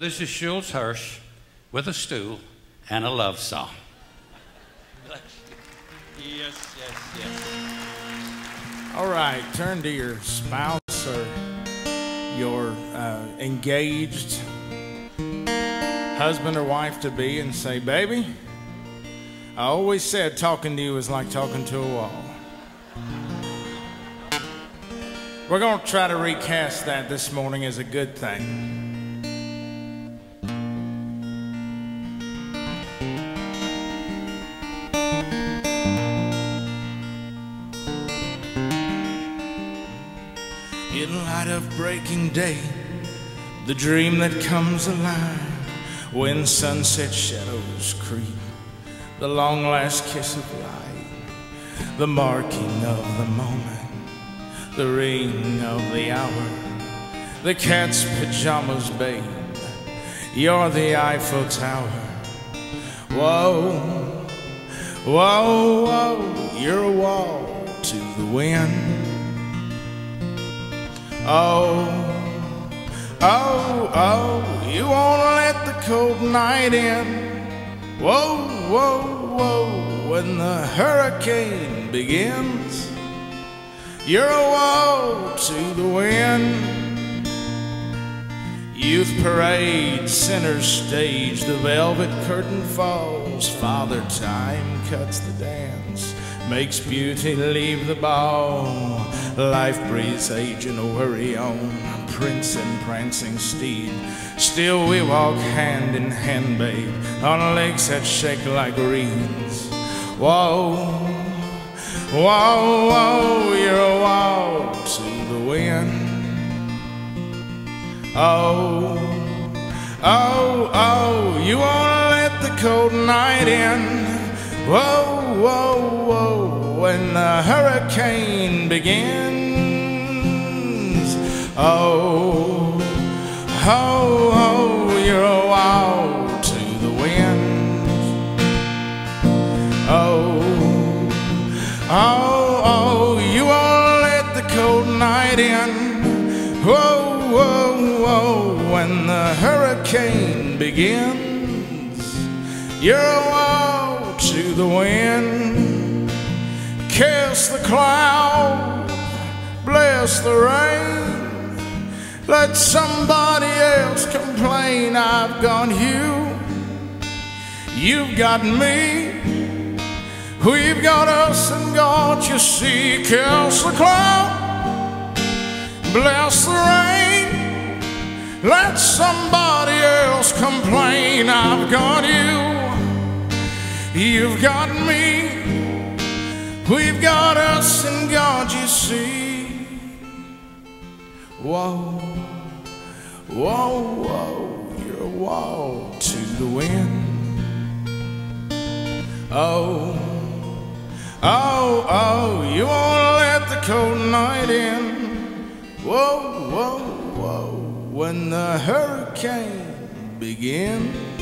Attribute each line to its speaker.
Speaker 1: This is Shules Hersh with a stool and a love song. Yes, yes,
Speaker 2: yes. All right, turn to your spouse or your uh, engaged husband or wife to be and say, Baby, I always said talking to you is like talking to a wall. We're going to try to recast that this morning as a good thing. Light of breaking day, the dream that comes alive when sunset shadows creep, the long last kiss of light, the marking of the moment, the ring of the hour, the cat's pajamas, babe. You're the Eiffel Tower. Whoa, whoa, whoa, you're a wall to the wind. Oh, oh, oh, you won't let the cold night in. Whoa, whoa, whoa, when the hurricane begins, you're a woe to the wind. Youth parade, center stage, the velvet curtain falls, father time cuts the dance makes beauty leave the ball. Life breathes age and worry on, prince and prancing steed. Still we walk hand in hand, babe, on legs that shake like reeds. Whoa, whoa, whoa, you're a wall to the wind. Oh, oh, oh, you won't let the cold night in. Whoa, whoa, whoa, when the hurricane begins. Oh, oh, oh, you're a wow to the wind. Oh, oh, oh, you won't let the cold night in. Whoa, whoa, whoa, when the hurricane begins. You're a wow to the wind. Kiss the cloud, bless the rain. Let somebody else complain. I've got you, you've got me. We've got us and God, you see. Kiss the cloud, bless the rain. Let somebody else complain. I've got you. You've got me, we've got us and God, you see. Whoa, whoa, whoa, you're a wall to the wind. Oh, oh, oh, you won't let the cold night in. Whoa, whoa, whoa, when the hurricane begins.